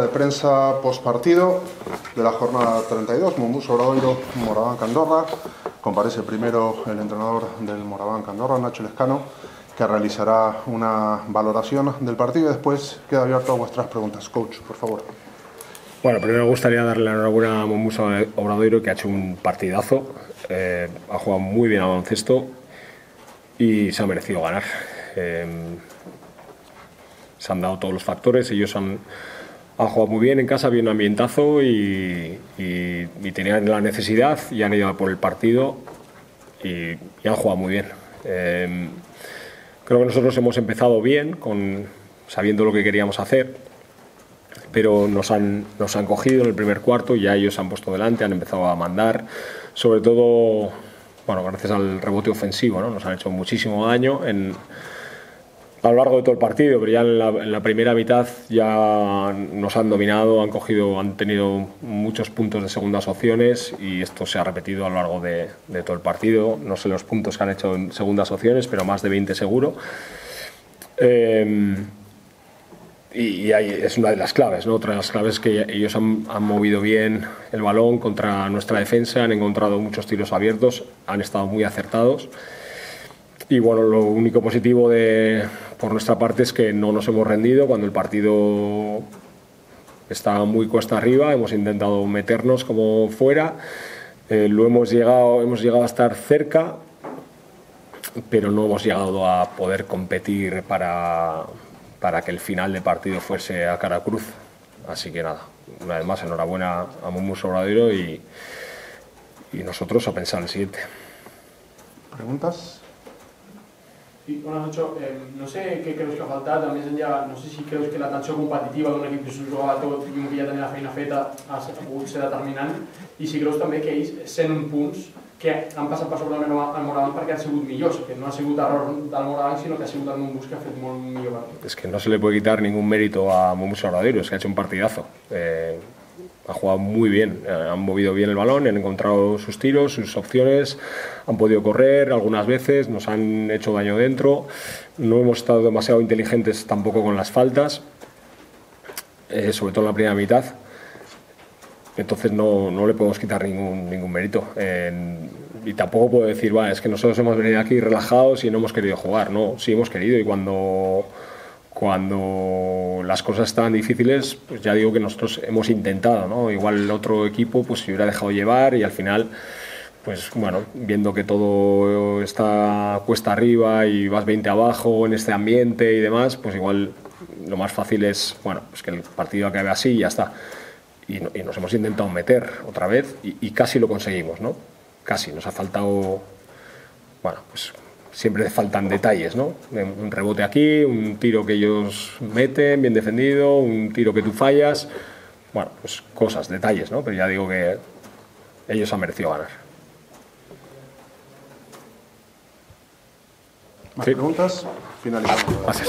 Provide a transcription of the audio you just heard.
de prensa post partido de la jornada 32, Mombus Obradoiro, Moraván Candorra. Comparece primero el entrenador del Moraván Candorra, Nacho Lescano, que realizará una valoración del partido y después queda abierto a vuestras preguntas. Coach, por favor. Bueno, primero me gustaría darle la enhorabuena a Mombus Obradoiro, que ha hecho un partidazo, eh, ha jugado muy bien al baloncesto y se ha merecido ganar. Eh, se han dado todos los factores, ellos han han jugado muy bien en casa, había un ambientazo y, tenían la necesidad y han ido por el partido y, han jugado muy bien. Em, creo que nosotros hemos empezado bien, con, sabiendo lo que queríamos hacer, pero nos han, nos han cogido en el primer cuarto ya ellos se han puesto delante, han empezado a mandar, sobre todo bueno, gracias al rebote ofensivo, ¿no? nos han hecho muchísimo daño en a lo largo de todo el partido, pero ya en la, primera mitad ya nos han dominado, han cogido, han tenido muchos puntos de segundas opciones y esto se ha repetido a lo largo de, todo el partido. No sé los puntos que han hecho en segundas opciones, pero más de 20 seguro. Eh, y, es una de las claves, ¿no? Otra de las claves es que ellos han, han, movido bien el balón contra nuestra defensa, han encontrado muchos tiros abiertos, han estado muy acertados. Y bueno, lo único positivo de, por nuestra parte es que no nos hemos rendido cuando el partido estaba muy cuesta arriba, hemos intentado meternos como fuera, eh, lo hemos llegado, hemos llegado a estar cerca, pero no hemos llegado a poder competir para, para que el final de partido fuese a cara cruz. Así que nada, una vez más enhorabuena a Mumu Sobradero y, y nosotros a pensar el siguiente. ¿Preguntas? Sí, hola Nacho, eh, no sé què creus que ha faltat, més enllà, no sé si creus que la tensió competitiva d'un equip que s'ho jugava tot i un que ja tenia la feina feta ha, ha pogut ser determinant i si creus també que ells, sent un punts, que han passat per sobre el Moraván perquè han sigut millors, que no ha sigut error del Moraván, sinó que ha sigut el Montbus que ha fet molt millor partit. Es que no se le puede quitar ningún mérito a Montbus Oradero, es que ha hecho un partidazo. Eh, ha jugado muy bien, eh, han movido bien el balón, han encontrado sus tiros, sus opciones, han podido correr algunas veces, nos han hecho daño dentro, no hemos estado demasiado inteligentes tampoco con las faltas, eh, sobre todo en la primera mitad, entonces no, no le podemos quitar ningún, ningún mérito. y tampoco puedo decir, va, es que nosotros hemos venido aquí relajados y no hemos querido jugar, no, sí hemos querido y cuando cuando las cosas estaban difíciles, pues ya digo que nosotros hemos intentado, ¿no? Igual el otro equipo pues se hubiera dejado llevar y al final, pues bueno, viendo que todo está cuesta arriba y vas 20 abajo en este ambiente y demás, pues igual lo más fácil es, bueno, pues que el partido acabe así y ya está. Y, nos hemos intentado meter otra vez y, y casi lo conseguimos, ¿no? Casi, nos ha faltado, bueno, pues siempre faltan detalles, ¿no? Un rebote aquí, un tiro que ellos meten, bien defendido, un tiro que tú fallas. Bueno, pues cosas, detalles, ¿no? Pero ya digo que ellos han merecido ganar. ¿Más preguntas? Finalizamos. Gracias.